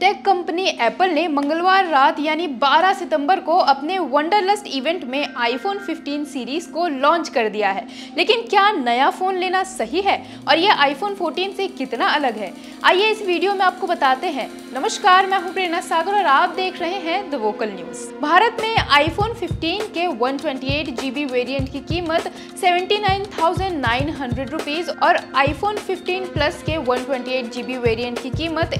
Tech company Apple ने मंगलवार रात यानी 12 सितंबर को अपने वंडरलस्ट इवेंट में आईफोन 15 सीरीज़ को लॉन्च कर दिया है। लेकिन क्या नया फ़ोन लेना सही है? और यह आईफोन 14 से कितना अलग है? आइए इस वीडियो में आपको बताते हैं। नमस्कार मैं हूँ प्रेरणा सागर और आप देख रहे हैं द वोकल न्यूज़ भारत में आईफोन 15 के 128 जीबी वेरिएंट की कीमत 79,900 रुपीस और आईफोन 15 प्लस के 128 जीबी वेरिएंट की कीमत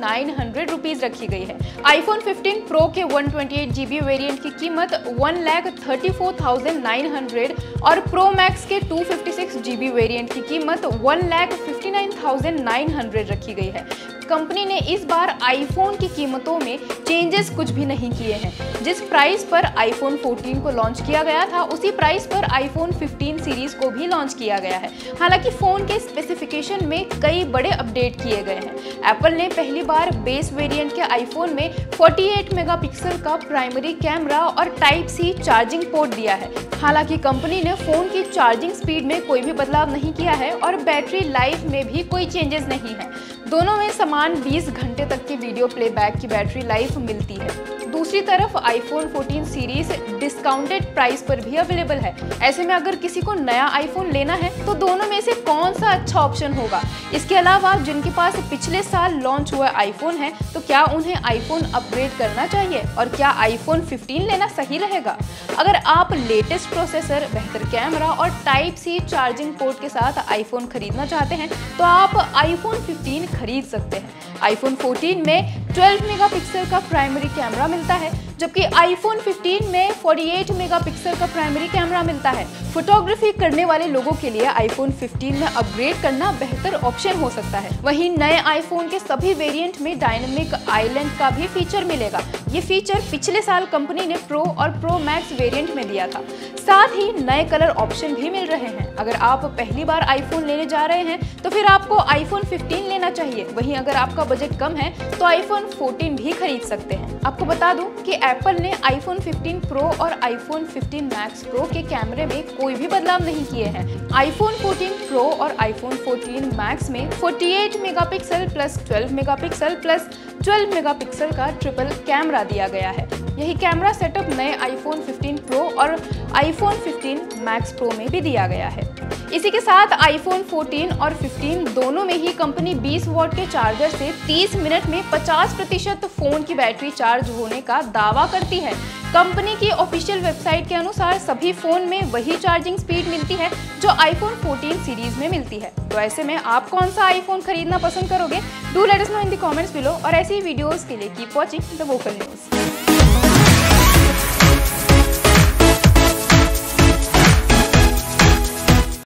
89,900 रुपीस रखी गई है। आईफोन 15 प्रो के 128 जीबी वेरिएंट की कीमत one lakh thirty four thousand nine hundred और प्रो मैक्स के 256 जीबी वेरिएंट की कीमत one lakh fifty nine thousand nine hundred रखी गई है। कंपनी ने इस बार आईफोन की कीमतों में चेंजेस कुछ भी नहीं किए हैं। जिस प्राइस पर आईफोन 14 को लॉन्च किया गया था उसी प्राइस पर आईफोन 15 सीरीज़ को भी लॉन्च किया गया है। हालाँकि फ़ोन के स्पेसिफिकेशन में कई बड़े अपडेट किए गए हैं। एप्पल ने पहली बार बेस वेरिएंट के आईफोन में 48 मेगापिक्सल का प्राइमरी कैमरा और टाइप सी चार्जिंग पोर्ट दिया है। हालाँकि कंपनी ने फ़ोन की चार्जिंग स्पीड में कोई भी बदलाव नहीं किया है और बैटरी लाइफ में भी कोई चेंजेस नहीं है। दोनों में समान 20 घंटे तक की वीडियो प्लेबैक की बैटरी लाइफ मिलती है। दूसरी तरफ़ आईफोन 14 सीरीज़ डिस्काउंटेड प्राइस पर भी अवेलेबल है। ऐसे में अगर किसी को नया आईफोन लेना है तो दोनों में से कौन सा अच्छा ऑप्शन होगा? इसके अलावा जिनके पास पिछले साल लॉन्च हुआ आईफोन है तो क्या उन्हें आईफोन अपग्रेड करना चाहिए? और क्या आईफोन 15 लेना सही रहेगा? अगर आप लेटेस्ट प्रोसेसर बेहतर कैमरा और टाइप सी चार्जिंग पोर्ट के साथ आईफोन खरीदना चाहते हैं तो आप आईफोन 15 खरीद सकते हैं। आईफोन 14 में 12 मेगापिक्सल का प्राइमरी कैमरा मिलता है, जबकि आईफोन 15 में 48 मेगापिक्सल का प्राइमरी कैमरा मिलता है। फोटोग्राफी करने वाले लोगों के लिए आईफोन 15 में अपग्रेड करना बेहतर ऑप्शन हो सकता है। वहीं नए आईफोन के सभी वेरिएंट में डायनेमिक आइलैंड का भी फीचर मिलेगा। ये फीचर पिछले साल कंपनी ने प्रो और प्रो मैक्स वेरिएंट में दिया था। साथ ही नए कलर ऑप्शन भी मिल रहे हैं। अगर आप पहली बार आईफोन लेने जा रहे हैं तो फिर आपको आईफोन 15 लेना चाहिए। वहीं अगर आपका बजट कम है तो आईफोन 14 भी खरीद सकते हैं। आपको बता दूँ कि एप्पल ने आईफोन 15 प्रो और आईफोन 15 मैक्स प्रो के कैमरे में कोई भी बदलाव नहीं किए हैं। आईफोन 14 प्रो और आईफोन 14 मैक्स में 48 megapixel plus 12 megapixel plus 12 megapixel का ट्रिपल कैमरा दिया गया है। यही कैमरा सेटअप नए आईफोन 15 प्रो और आईफोन 15 मैक्स प्रो में भी दिया गया है। इसी के साथ आईफोन 14 और 15 दोनों में ही कंपनी 20 वॉट के चार्जर से 30 मिनट में 50 प्रतिशत फ़ोन की बैटरी चार्ज होने का दावा करती है। कंपनी की ऑफिशियल वेबसाइट के अनुसार सभी फ़ोन में वही चार्जिंग स्पीड मिलती है, जो आईफोन 14 सीरीज़ में मिलती है। तो ऐसे में आप कौन सा आईफोन खरीदना पसंद करोगे? Do let know in the comments below और ऐसी वीडियोस के लिए keep watching the vocal news